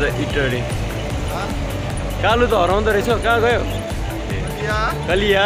आज इटरी कालु त हराउँदो रहेछ कहाँ गयो? कलिया?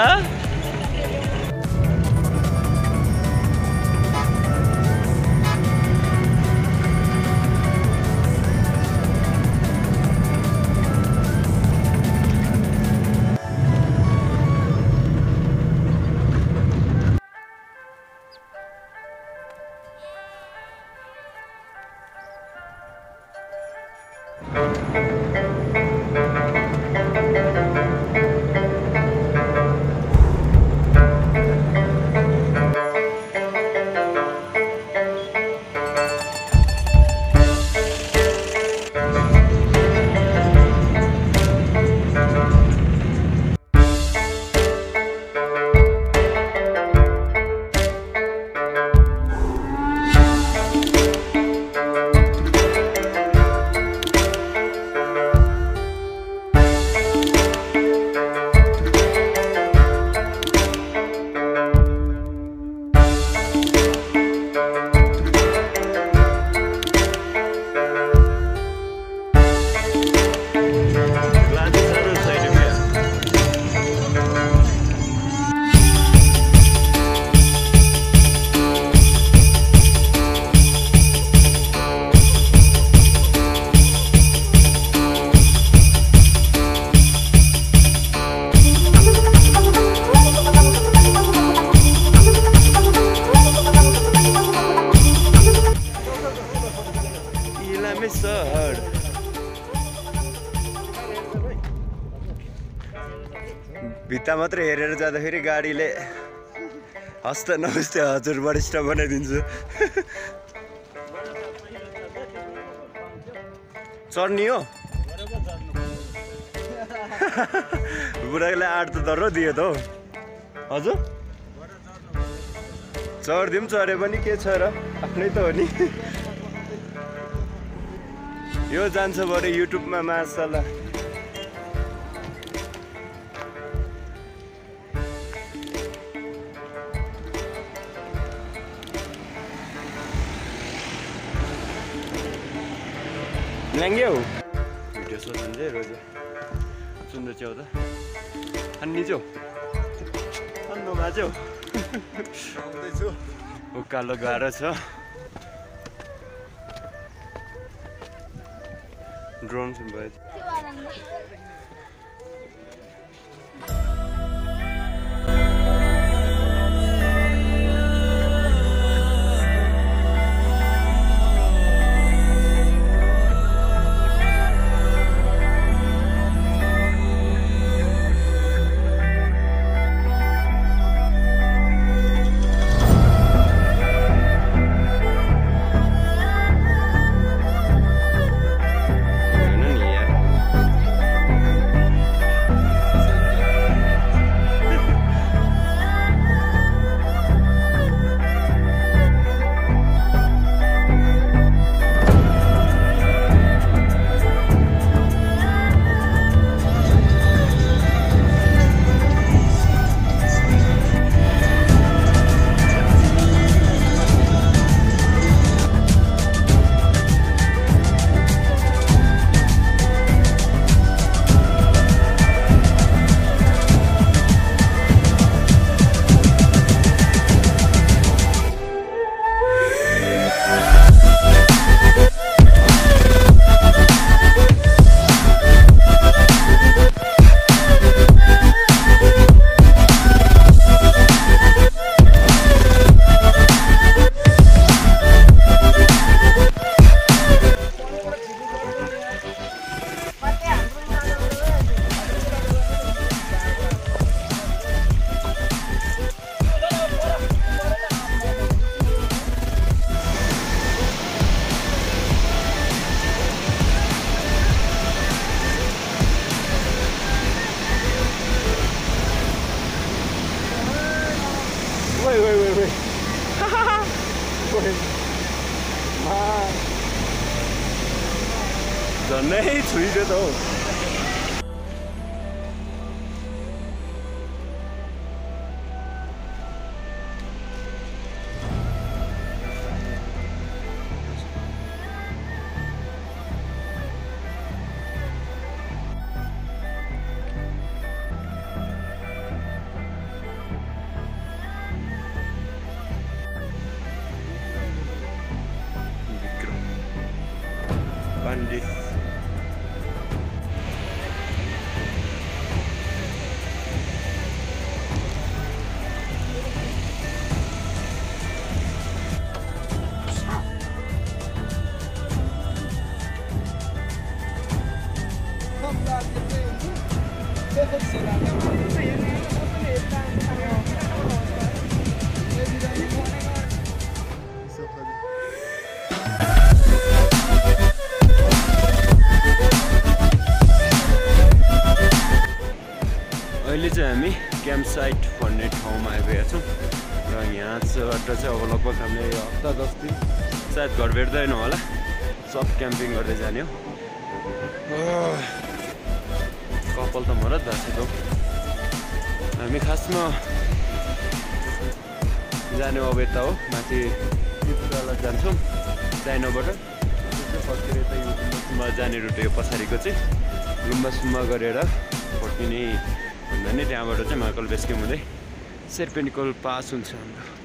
जाँदाखेरि गाडीले हस्त नमस्ते हजुर वरिष्ठ बनाइदिन्छु। चढ्ने हो? बुढाकोलाई आठ त दर दियो त हौ। हजुर? चढिदिउँ चढ्यो पनि के छ र? आफ्नै त हो नि। यो जान्छ बरु युट्युबमा भिडियो सोध्नु चाहिँ रोजे च्याउ त अन्नी च्याउ अन्नु माझ्यौ उकालो गाह्रो छ ड्रोन सुन भयो Handi. सायद घर भेट्दैनौँ होला सब क्याम्पिङ गर्दै जाने हो कपाल त मरत भएको छ हामी खासमा जाने अब यता हो माथि टिप्राला जान्छौँ चाइनाबाट फर्केर यता यो गुम्बा जाने रुट यो पछाडिको चाहिँ गुम्बा सुम्बा गरेर फर्किने भन्दा नि त्यहाँबाट चाहिँ महाकाल बेसक्याम्प हुँदै सेर्पेनिकल पास हुन्छ हाम्रो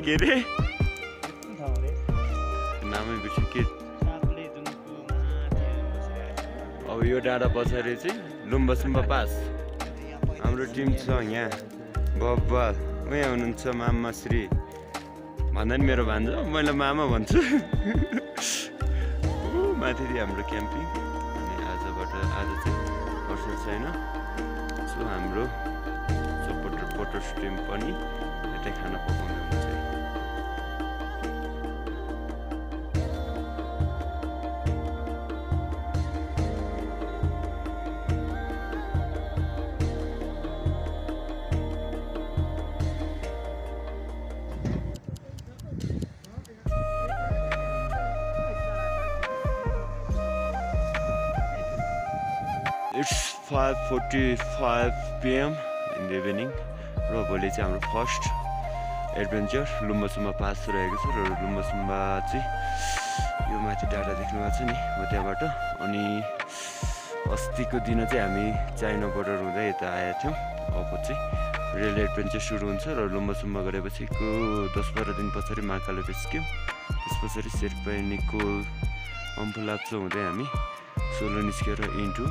के रे के रे नामै बिर्स्यो के अब यो डाँडा पछाडि चाहिँ लुम्बा सुम्बा पास। हाम्रो टिम छ यहाँ। बब्बा उहाँ हुनुहुन्छ मामा श्री। भन्दा नि मेरो भान्जो। मैले मामा भन्छु। माथि हाम्रो क्याम्पिङ। अनि आजबाट आज चाहिँ वर्ष छैन। सो हाम्रो सपोर्टर पोटर स्ट्रिम पनि यतै खाना पकाउने five forty five PM in the evening र भोलि चाहिँ हाम्रो फर्स्ट एडभेन्चर लुम्बासुम्बा पास रहेको छ र लुम्बासुम्बा चाहिँ यो माथि डाटा देख्नु भएको छ नि हो त्यहाँबाट अनि अस्तिको दिन चाहिँ हामी चाइना बोर्डर हुँदै यता आएका थियौँ अब चाहिँ रेल एडभेन्चर सुरु हुन्छ र लुम्बासुम्बा गरेपछिको दस बाह्र दिन पछाडि महाकाल बेस क्याम्प त्यस पछाडि शेर्पानीको अम्फलाप्चो हुँदै हामी सोलो निस्केर इन्टु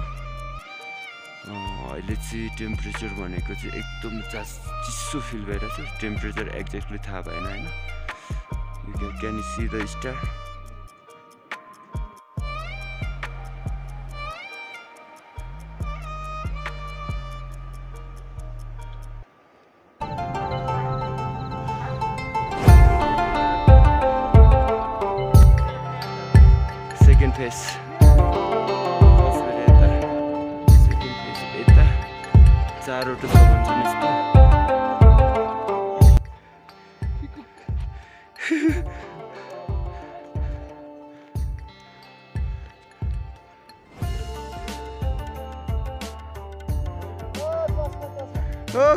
अहिले चाहिँ टेम्परेचर भनेको चाहिँ एकदम चास चिसो फिल भइरहेछ। टेम्परेचर एक्ज्याक्टली थाहा भएन होइन। You can see the star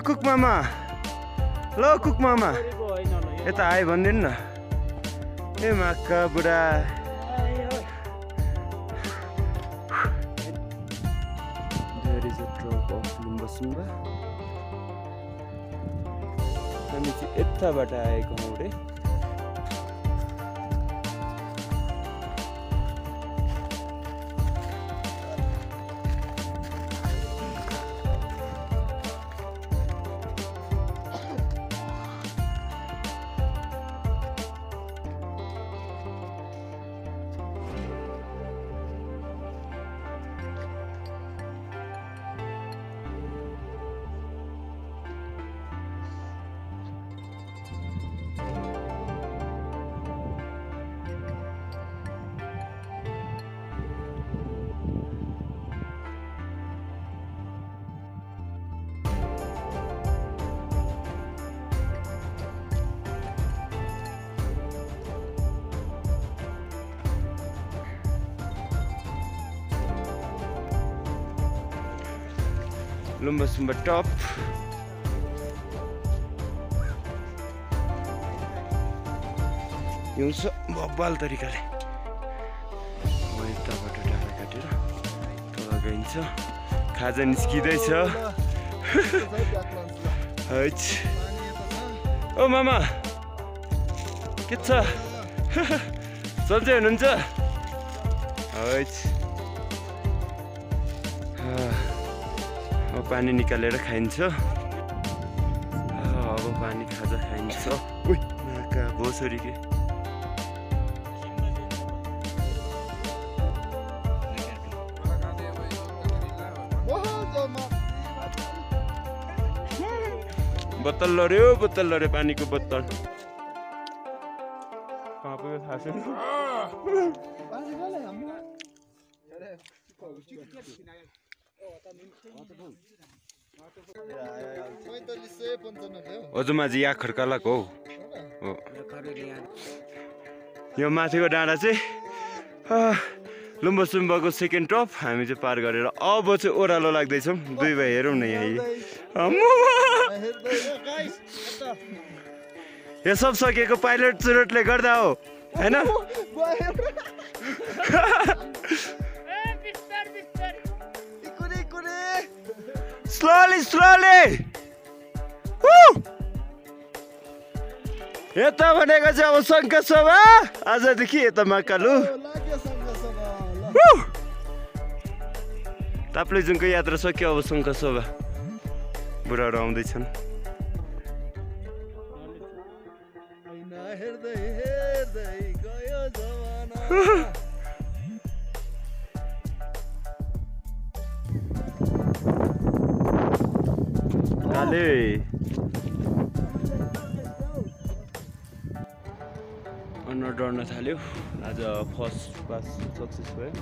cook मामा ल कुक मामा यता आयो भनिदिनु न। ए माक्का बुढा। यताबाट आएको हौँ रे। लुम्बासुम्बा टप हिउँछ बब्बाल तरिकाले अब यताबाट डाँडा काटेर तल गइन्छ खाजा निस्किँदैछ ओ मामा के छ सन्चै हुनुहुन्छ हैच पानी निकालेर खाइन्छ। अब पानी खाजा खाइन्छ। नाका भोसरी के? बोतल लड्यो बोतल लड्यो पानीको बोतल। थाहा छैन अजुमाझी या खड्कालाको हौ। हो। यो माथिको डाँडा चाहिँ आह, लुम्बुसुम्बाको सेकेन्ड टप हामी चाहिँ पार गरेर अब चाहिँ ओह्रालो लाग्दैछौँ। दुई भाइ हेरौँ न यहाँ! यो सब सकिएको पाइलट चुरोटले गर्दा हो। होइन? स्लोली स्लोली यता भनेको चाहिँ अब शङ्ख सभा आजदेखि यता महाकालु। ताप्लेजुङको यात्रा सक्यो अब शङ्ख सभा बुढाहरू आउँदैछन्। आज फर्स्ट पास सक्सेस भयो।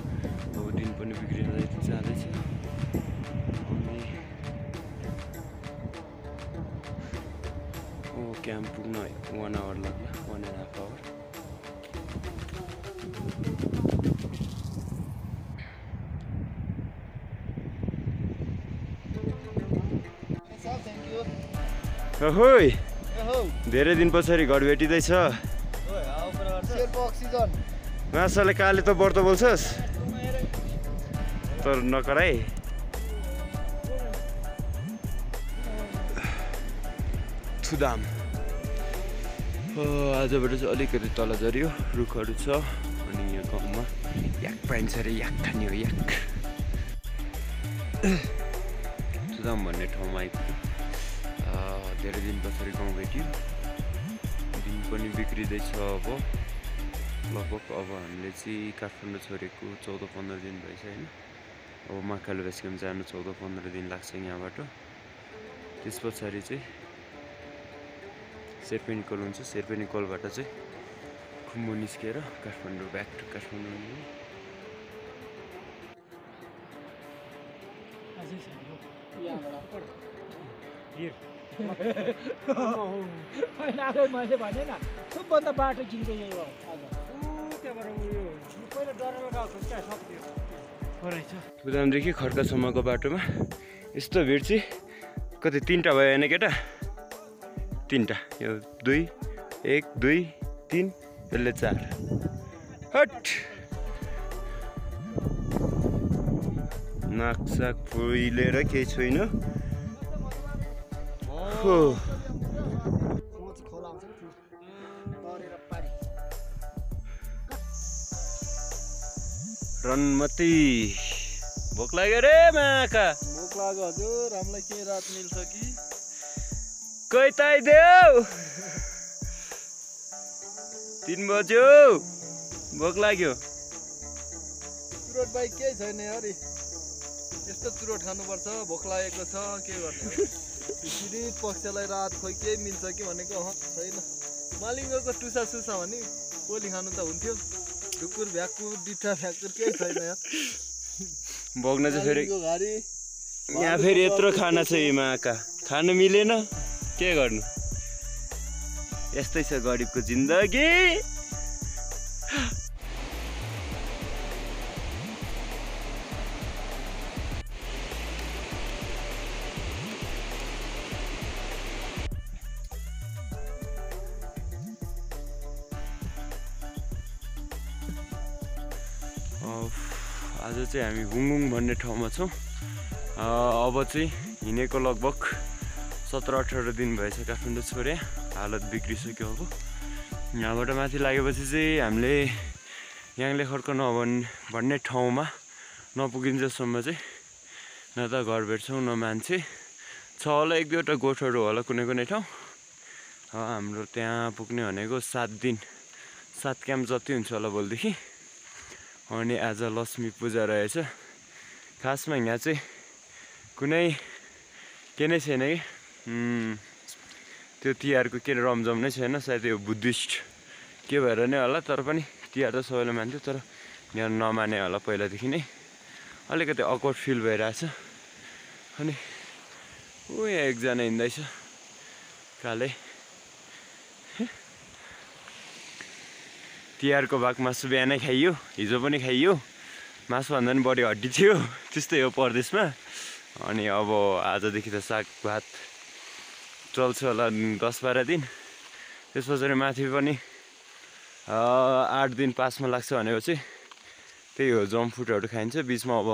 अब दिन पनि बिग्रिँदै जाँदैछ अनि क्याम्प पुग्न वान आवर लाग्ला वान एन्ड हाफ आवर धेरै दिन पछाडि घर भेटिँदैछ। मासाले काले त व्रत बोल्छस् तर नकराई थुदाम आजबाट चाहिँ अलिकति तल झऱ्यो रुखहरू छ अनि यहाँ गाउँमा याक पाइन्छ अरे याक खाने हो याक। सुदाम भन्ने ठाउँमा आइपुग्यो। अँ, धेरै दिन पछाडि गाउँ भेट्यो। दिन पनि बिग्रिँदैछ अब। लगभग अब हामीले चाहिँ काठमाडौँ छोडेको चौध पन्ध्र दिन भएछ होइन अब महाकाल बेस क्याम्प जानु चौध पन्ध्र दिन लाग्छ यहाँबाट त्यस पछाडि चाहिँ शेर्पेनी कल हुन्छ शेर्पेनी कलबाट चाहिँ खुम्बु निस्केर काठमाडौँ ब्याक टु काठमाडौँ मैले भने न सबभन्दा बाटो चिन्दै बुदामदेखि खड्कासम्मको बाटोमा। यस्तो भिड चाहिँ कति तिनवटा भयो होइन केटा? तिनवटा यो दुई एक दुई तिन यसले चार। हट! नाकसाक फुइलेर केही छैन। हो। रनमती भोक लाग्यो रे माका। भोक लाग्यो हजुर हामीलाई के रात मिल्छ कि? कैताइदेऊ तिन बज्यो। भोक लाग्यो। चुरोट बाइक केही छैन अरे। यस्तो चुरोट खानुपर्छ भोक लागेको छ के गर्ने पक्षलाई रात खोइ केही मिल्छ कि भनेको छैन। मालिङ्गको टुसा सुसा भने पोली खानु त हुन्थ्यो ढुकुर भ्याकुर डिठा भ्याकुर केही छैन यार भोग्न चाहिँ फेरि यहाँ फेरि यत्रो खाना छ हिमाका खानु मिलेन के गर्नु यस्तै छ गरिबको जिन्दगी चाहिँ हामी हुङुङ भन्ने ठाउँमा छौँ। अब चाहिँ हिँडेको लगभग सत्र अठार दिन भएछ काठमाडौँ छोडे। हालत बिग्रिसक्यो अब। यहाँबाट माथि लागेपछि चाहिँ हामीले याङले खड्क नभन् भन्ने ठाउँमा नपुगिन्जेलसम्म चाहिँ न त घर भेट्छौँ न मान्छे। छ होला एक दुईवटा गोठहरू होला कुनै कुनै ठाउँ। हाम्रो त्यहाँ पुग्ने भनेको सात दिन सात क्याम्प जति हुन्छ होला भोलिदेखि। अनि आज लक्ष्मी पूजा रहेछ। खासमा यहाँ चाहिँ कुनै के नै छैन कि? त्यो तिहारको के रमझम नै छैन सायद यो बुद्धिस्ट के भएर नै होला तर पनि तिहार त सबैले मान्थ्यो तर यहाँ नमाने होला पहिलादेखि नै। अलिकति अकवर्ड फिल भइरहेछ। अनि ऊ यहाँ एकजना हिँड्दैछ। कालै। तिहारको भाग मासु बिहानै खाइयो हिजो पनि खाइयो। मासुभन्दा पनि बढी हड्डी थियो त्यस्तै हो परदेशमा। अनि अब आजदेखि त साग भात चल्छ होला दस बाह्र दिन। त्यस पछाडि माथि पनि आठ दिन पासमा लाग्छ भनेपछि। त्यही हो जम्प फुडहरू खाइन्छ। बिचमा अब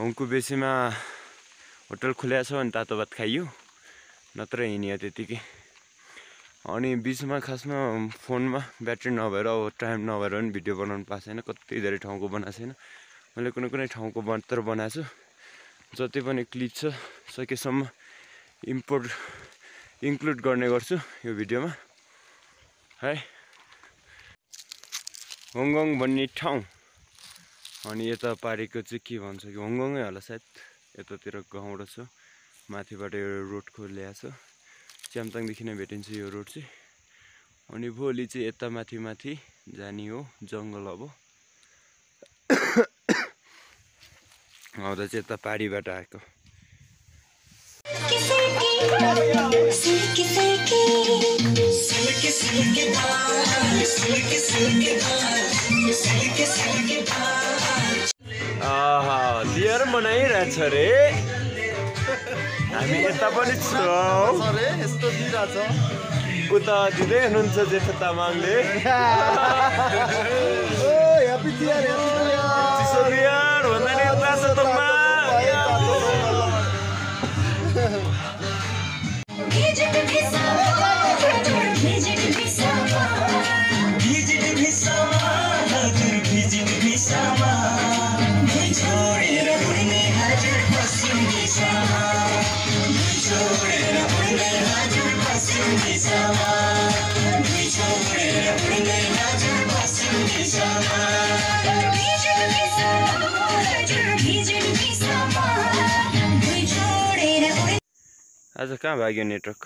हुङको बेसीमा होटल खुल्या छ भने तातो भात खाइयो। नत्र हिँडियो त्यतिकै। अनि बिचमा खासमा फोनमा ब्याट्री नभएर अब टाइम नभएर पनि भिडियो बनाउनु पाएको छैन। कति धेरै ठाउँको बनाएको छैन। मैले कुनै कुनै ठाउँको मात्र बनाएको छु। जति पनि क्लिप छ सकेसम्म इम्पोर्ट इन्क्लुड गर्ने गर्छु यो भिडियोमा। है। होङगङ भन्ने ठाउँ। अनि यता पारिको चाहिँ के भन्छ कि होङगङै होला सायद। यतातिर गाउँ छ। माथिबाट यो रोडको ल्याएको छ। च्याम्ताङदेखि नै भेटिन्छ यो रोड चाहिँ। अनि भोलि चाहिँ यता माथि माथि जाने हो जङ्गल अब। आउँदा चाहिँ यता पारीबाट आएको। तिहार मनाइरहेछ रे। हामी यता पनि छौँ। यस्तो दिइरहेछ उता दिँदै हुनुहुन्छ जेठ तामाङले। आज कहाँ भाग्यो नेटवर्क?